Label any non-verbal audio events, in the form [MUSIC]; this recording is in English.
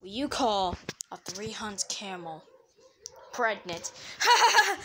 what you call a three hunt camel pregnant. [LAUGHS]